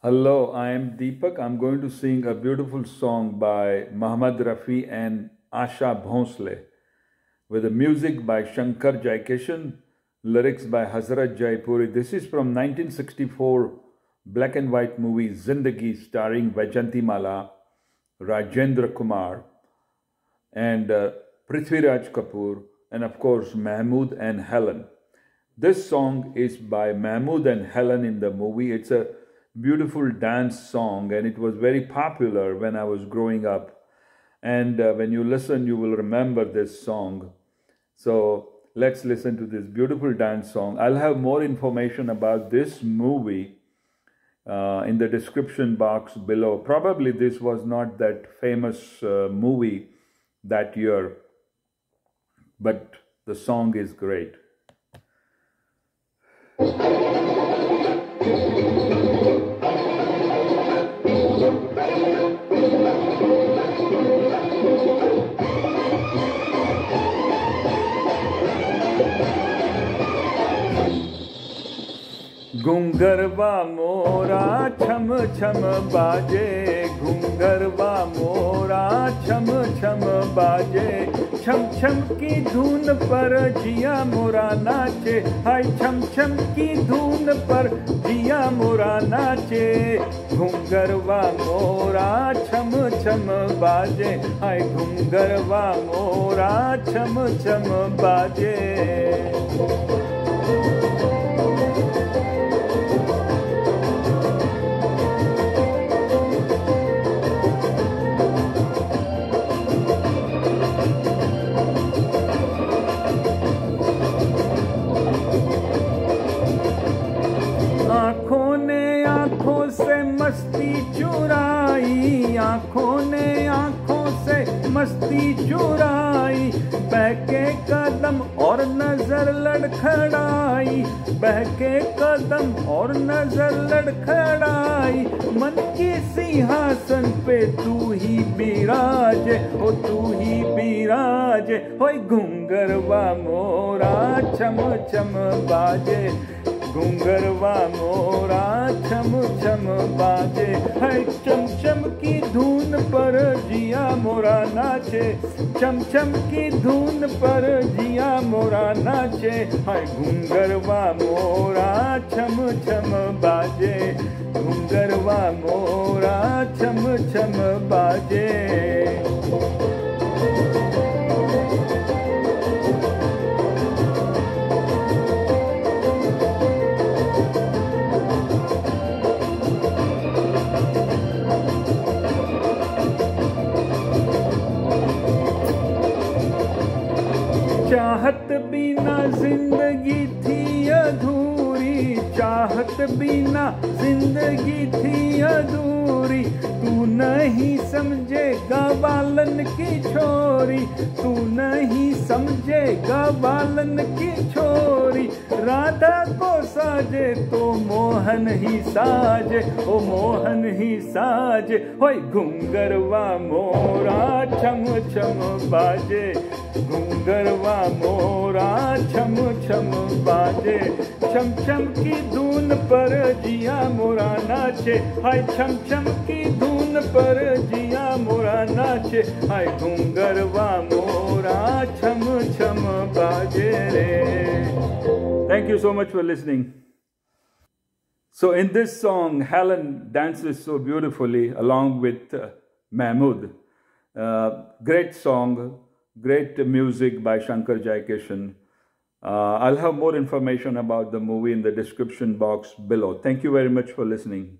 Hello, I am Deepak. I'm going to sing a beautiful song by Muhammad Rafi and Asha Bhonsle with the music by Shankar Jaikishan, lyrics by Hazrat Jaipuri. This is from 1964 black and white movie Zindagi starring Vajanti Mala, Rajendra Kumar, and uh, Prithviraj Kapoor, and of course Mahmood and Helen. This song is by Mahmood and Helen in the movie. It's a beautiful dance song and it was very popular when I was growing up. And uh, when you listen, you will remember this song. So let's listen to this beautiful dance song. I'll have more information about this movie uh, in the description box below. Probably this was not that famous uh, movie that year, but the song is great. घुंगरवा मोरा छम छम बाजे। घुंगरवा मोरा छम छम बाजे। छम छम की धुन पर जिया मोरा नाचे। हाय छम छम की धुन पर जिया मोरा नाचे। घुंगरवा मोरा छम छम बाजे। हाय घुंगरवा मोरा छम छम बाजे। मस्ती चुराई, आँखों ने आँखों से मस्ती चुराई, बहके कदम और नज़र लड़खड़ाई, बहके कदम और नज़र लड़खड़ाई, मन के सिंहासन पे तू ही बिराज हो तू ही बिराज हो घुंगरवा मोरा, चम चम बाजे। घुंगरवा मोरा, छम छम बाजे। है चम चम की धुन पर जिया मोरा नाचे। चम चम की धुन पर जिया मोरा नाचे। है घुंगरवा मोरा, छम छम बाजे। घुंगरवा मोरा, छम छम बाजे। चाहत बिना ज़िंदगी थी अधूरी, चाहत बिना ज़िंदगी थी अधूरी। तू नहीं समझे गवालन की छोरी, तू नहीं समझे गवालन की छोरी। राधा को साजे तो मोहन ही साजे, ओ मोहन ही साजे। हो घुंगरवा मोरा, छम छम बाजे। घुंगरवा मोरा छम छम बाजे छम छम की धुन पर जिया मोरा नाचे हाय छम छम की धुन पर जिया मोरा नाचे हाय घुंगरवा मोरा छम छम बाजे रे Thank you so much for listening. So, in this song, Helen dances so beautifully along with uh, Mahmood. Uh, great song, great music by Shankar Jaikishan. Uh, I'll have more information about the movie in the description box below. Thank you very much for listening.